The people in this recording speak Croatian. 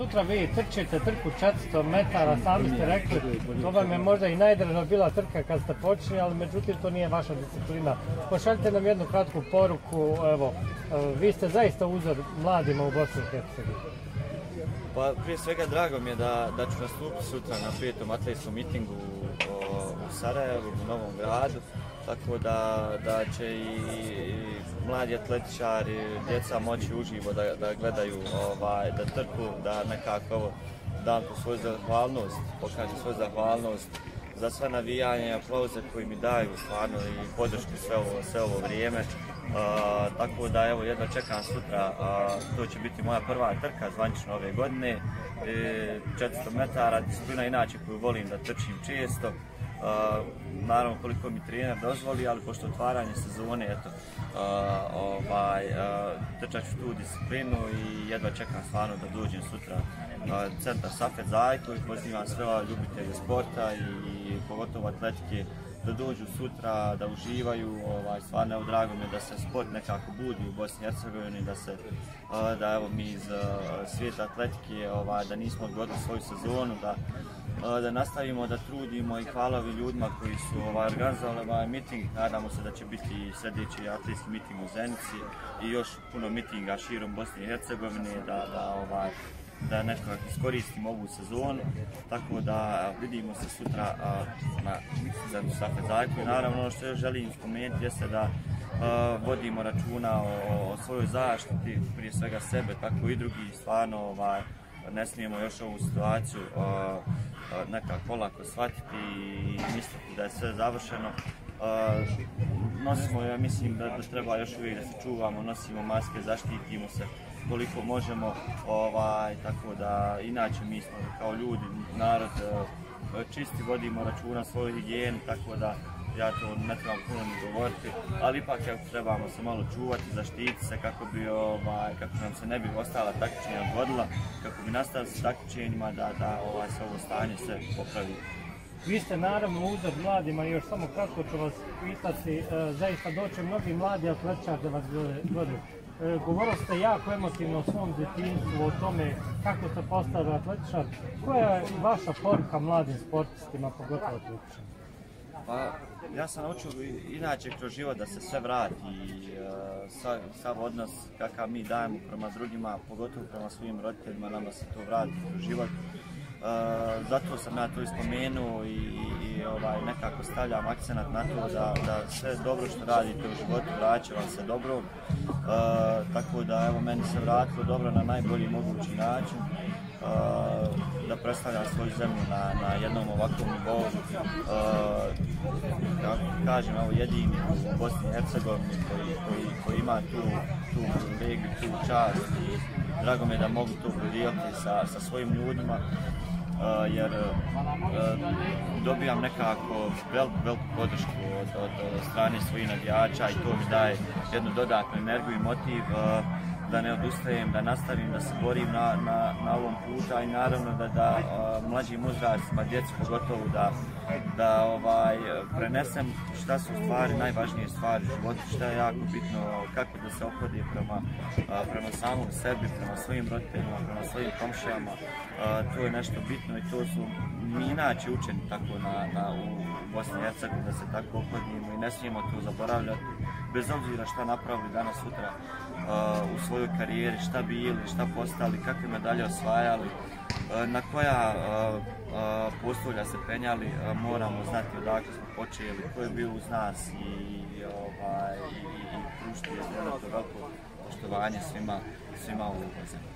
Sutra vi trčite trku 400 metara, sami ste rekli, to vam je možda i najdraža bila trka kad ste počeli, ali međutim to nije vaša disciplina. Pošaljite nam jednu kratku poruku, evo, vi ste zaista uzor mladima u Bosni i Hercegovini. Pa prije svega drago mi je da, da ću nastupiti sutra na petom atletskom mitingu u, u Sarajevu, u Novom gradu, tako da, da će i, mladi atletičari, djeca moći uživo da, da gledaju, ovaj, da trku, da nekako dam tu svoju zahvalnost, pokažem svoju zahvalnost za sve navijanje, aplauze koji mi daju stvarno i podršku sve ovo, sve ovo vrijeme. tako da evo jedno čekam sutra, to će biti moja prva trka zvanično ove godine, e, 400 metara, disciplina inače koju volim da trčim često, naravno koliko mi trener dozvoli, ali pošto otvaranje sezone, eto, ovaj, trčat ću tu disciplinu i jedva čekam stvarno da dođem sutra. Centar Safet Zajko i pozivam sve ljubitelje sporta i pogotovo atletike da dođu sutra, da uživaju, ovaj, stvarno evo drago mi je da se sport nekako budi u Bosni i Hercegovini, da se, da evo mi iz svijeta atletike, ovaj, da nismo odgodili svoju sezonu, da da nastavimo da trudimo i hvala vi ljudima koji su ovaj, organizovali ovaj miting. Nadamo se da će biti sljedeći atletski miting u Zenici i još puno mitinga širom Bosne i Hercegovine da, da, ovaj, da nešto iskoristimo ovu sezonu. Tako da vidimo se sutra na Zenu Safe Zajku. I naravno ono što još želim spomenuti jeste da vodimo računa o, svojoj zaštiti, prije svega sebe, tako i drugi stvarno ovaj, ne smijemo još ovu situaciju nekako polako shvatiti i misliti da je sve završeno. Nosimo, ja mislim da, treba još uvijek da se čuvamo, nosimo maske, zaštitimo se koliko možemo, ovaj, tako da inače mi smo kao ljudi, narod, čisti, vodimo računa svoju higijenu, tako da ja to ne trebam puno ni govoriti, ali ipak trebamo se malo čuvati, zaštiti se kako bi ovaj, nam se ne bi ostala takmičenja odgodila, kako bi nastavili s takmičenjima da, da ovaj, se ovo stanje se popravi. Vi ste naravno uzor mladima još samo kratko ću vas pitati, e, zaista doće mnogi mladi atletičar da vas gledaju. E, govorili ste jako emotivno o svom djetinstvu, o tome kako ste postali atletičar. Koja je vaša poruka mladim sportistima, pogotovo atletičarima? Pa, ja sam naučio inače kroz život da se sve vrati i uh, sav, odnos kakav mi dajemo prema drugima, pogotovo prema svojim roditeljima, nama se to vrati kroz život. E, zato sam ja to ispomenuo i ovaj, nekako stavljam akcenat na to da, da sve dobro što radite u životu vraća vam se dobro. tako da evo meni se vratilo dobro na najbolji mogući način da predstavljam svoju zemlju na, na jednom ovakvom nivou. Kako kažem, evo jedini u Bosni i Hercegovini koji, koji, koji ima tu, tu regiju, tu čast i drago mi je da mogu to podijeliti sa, sa svojim ljudima jer dobijam nekako veliku, veliku podršku od, od, od strane svojih navijača i to mi daje jednu dodatnu energiju i motiv da ne odustajem, da nastavim, da se borim na, na, na ovom puta i naravno da, da mlađim uzrastima, djecu pogotovo da, da ovaj, prenesem šta su stvari, najvažnije stvari u životu, šta je jako bitno, kako da se ophodi prema, prema samom sebi, prema svojim roditeljima, prema svojim komšijama, to je nešto bitno i to su mi inače učeni tako na, na, u Bosni i Hercegovini da se tako ophodimo i ne smijemo to zaboravljati bez obzira šta napravili danas sutra u svojoj karijeri, šta bili, šta postali, kakve medalje osvajali, na koja postolja se penjali, moramo znati odakle smo počeli, ko je bio uz nas i, ovaj, i, i pružiti veliko poštovanje svima, svima u zemlji.